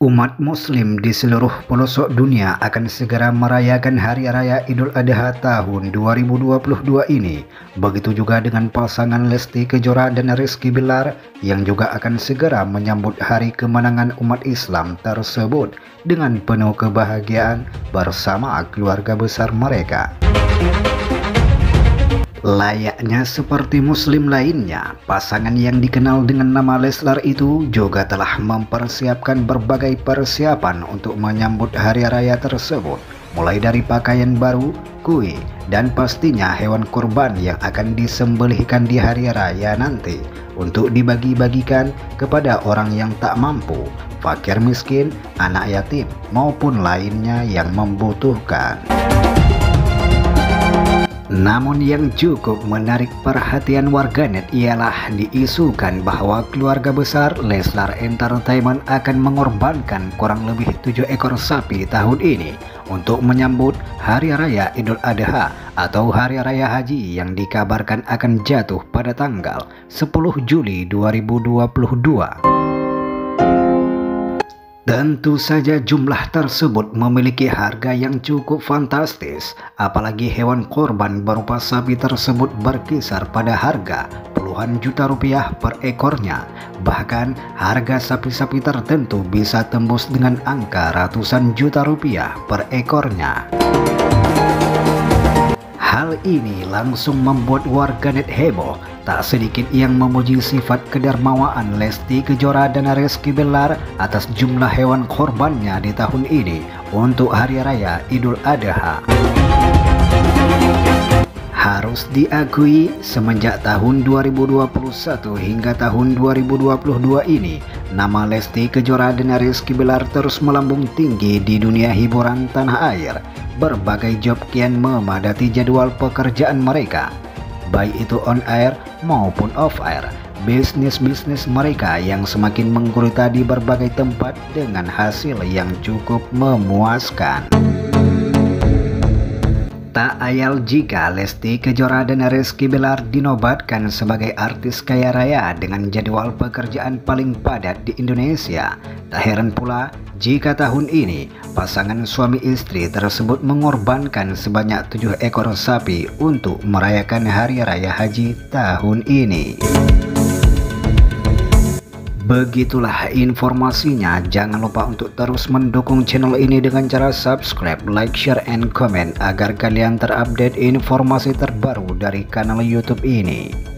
Umat muslim di seluruh pelosok dunia akan segera merayakan Hari Raya Idul Adha tahun 2022 ini. Begitu juga dengan pasangan Lesti Kejora dan Rizky Bilar yang juga akan segera menyambut hari kemenangan umat Islam tersebut dengan penuh kebahagiaan bersama keluarga besar mereka. Layaknya seperti muslim lainnya, pasangan yang dikenal dengan nama Leslar itu juga telah mempersiapkan berbagai persiapan untuk menyambut hari raya tersebut, mulai dari pakaian baru, kue, dan pastinya hewan kurban yang akan disembelihkan di hari raya nanti untuk dibagi-bagikan kepada orang yang tak mampu, fakir miskin, anak yatim, maupun lainnya yang membutuhkan. Namun yang cukup menarik perhatian warganet ialah diisukan bahwa keluarga besar Leslar Entertainment akan mengorbankan kurang lebih tujuh ekor sapi tahun ini untuk menyambut Hari Raya Idul Adha atau Hari Raya Haji yang dikabarkan akan jatuh pada tanggal 10 Juli 2022. Tentu saja jumlah tersebut memiliki harga yang cukup fantastis, apalagi hewan korban berupa sapi tersebut berkisar pada harga puluhan juta rupiah per ekornya. Bahkan harga sapi-sapi tertentu bisa tembus dengan angka ratusan juta rupiah per ekornya. Hal ini langsung membuat warganet heboh. Tak sedikit yang memuji sifat kedermawaan Lesti Kejora dan Rizky Belar atas jumlah hewan korbannya di tahun ini untuk Hari Raya Idul Adha. Harus diakui semenjak tahun 2021 hingga tahun 2022 ini nama Lesti Kejora dan Rizky Belar terus melambung tinggi di dunia hiburan tanah air berbagai job kian memadati jadwal pekerjaan mereka, baik itu on air maupun off air. Bisnis-bisnis mereka yang semakin menggurita di berbagai tempat dengan hasil yang cukup memuaskan. Tak ayal jika Lesti Kejora dan Rizky Bilar dinobatkan sebagai artis kaya raya dengan jadwal pekerjaan paling padat di Indonesia. Tak heran pula jika tahun ini pasangan suami istri tersebut mengorbankan sebanyak tujuh ekor sapi untuk merayakan Hari Raya Haji tahun ini. Begitulah informasinya. Jangan lupa untuk terus mendukung channel ini dengan cara subscribe, like, share, and comment agar kalian terupdate informasi terbaru dari kanal YouTube ini.